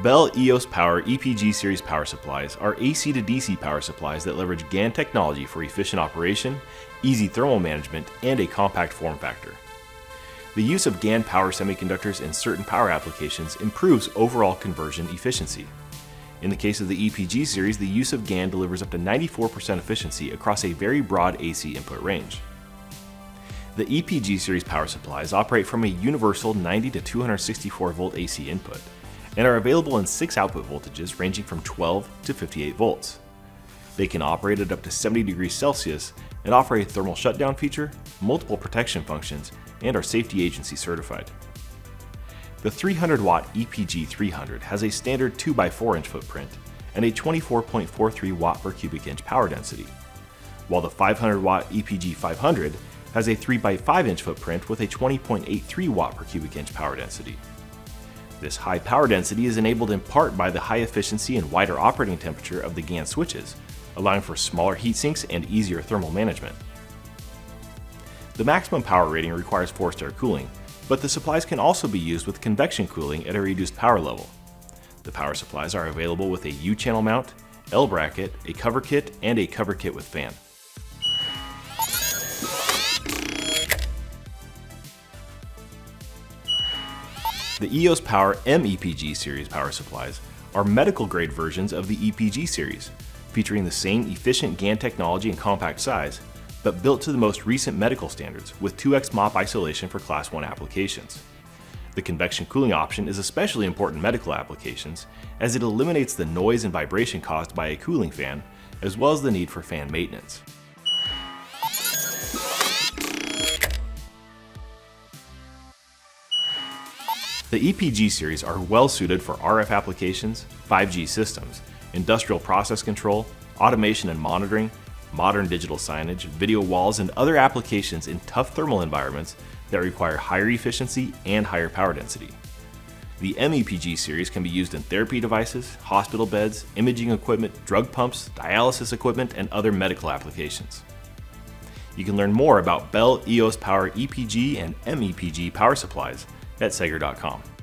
Bel EOS Power EPG series power supplies are AC to DC power supplies that leverage GaN technology for efficient operation, easy thermal management, and a compact form factor. The use of GaN power semiconductors in certain power applications improves overall conversion efficiency. In the case of the EPG series, the use of GaN delivers up to 94% efficiency across a very broad AC input range. The EPG series power supplies operate from a universal 90 to 264 volt AC input and are available in six output voltages ranging from 12 to 58 volts. They can operate at up to 70 degrees Celsius and offer a thermal shutdown feature, multiple protection functions, and are safety agency certified. The 300 watt EPG 300 has a standard 2x4 inch footprint and a 24.43 watt per cubic inch power density, while the 500 watt EPG 500 has a 3x5 inch footprint with a 20.83 watt per cubic inch power density. This high power density is enabled in part by the high efficiency and wider operating temperature of the GaN switches, allowing for smaller heat sinks and easier thermal management. The maximum power rating requires forced air cooling, but the supplies can also be used with convection cooling at a reduced power level. The power supplies are available with a U-channel mount, L-bracket, a cover kit, and a cover kit with fan. The EOS Power MEPG series power supplies are medical grade versions of the EPG series, featuring the same efficient GaN technology and compact size, but built to the most recent medical standards with 2x MOP isolation for Class 1 applications. The convection cooling option is especially important in medical applications as it eliminates the noise and vibration caused by a cooling fan, as well as the need for fan maintenance. The EPG series are well suited for RF applications, 5G systems, industrial process control, automation and monitoring, modern digital signage, video walls, and other applications in tough thermal environments that require higher efficiency and higher power density. The MEPG series can be used in therapy devices, hospital beds, imaging equipment, drug pumps, dialysis equipment, and other medical applications. You can learn more about Bel EOS Power EPG and MEPG power supplies at Sager.com.